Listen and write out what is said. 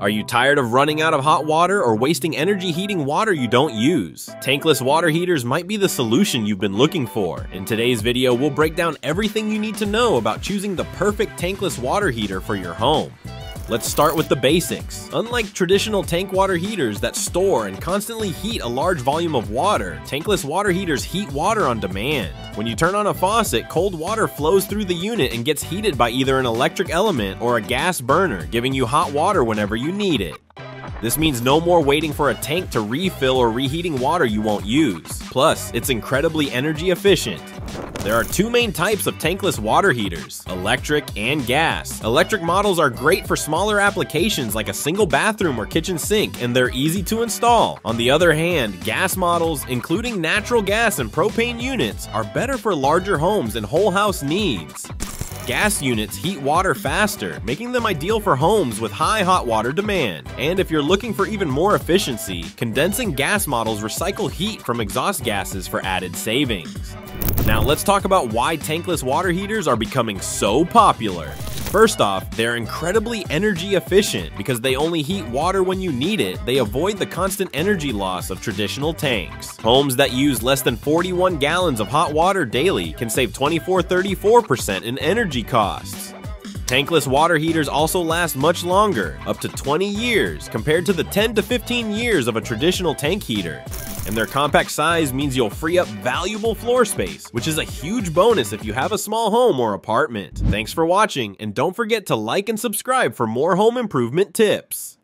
Are you tired of running out of hot water or wasting energy heating water you don't use? Tankless water heaters might be the solution you've been looking for. In today's video, we'll break down everything you need to know about choosing the perfect tankless water heater for your home. Let's start with the basics. Unlike traditional tank water heaters that store and constantly heat a large volume of water, tankless water heaters heat water on demand. When you turn on a faucet, cold water flows through the unit and gets heated by either an electric element or a gas burner, giving you hot water whenever you need it. This means no more waiting for a tank to refill or reheating water you won't use. Plus, it's incredibly energy efficient. There are two main types of tankless water heaters, electric and gas. Electric models are great for smaller applications like a single bathroom or kitchen sink, and they're easy to install. On the other hand, gas models, including natural gas and propane units, are better for larger homes and whole house needs. Gas units heat water faster, making them ideal for homes with high hot water demand. And if you're looking for even more efficiency, condensing gas models recycle heat from exhaust gases for added savings. Now let's talk about why tankless water heaters are becoming so popular. First off, they're incredibly energy efficient because they only heat water when you need it. They avoid the constant energy loss of traditional tanks. Homes that use less than 41 gallons of hot water daily can save 24-34% in energy costs. Tankless water heaters also last much longer, up to 20 years, compared to the 10 to 15 years of a traditional tank heater and their compact size means you'll free up valuable floor space, which is a huge bonus if you have a small home or apartment. Thanks for watching, and don't forget to like and subscribe for more home improvement tips.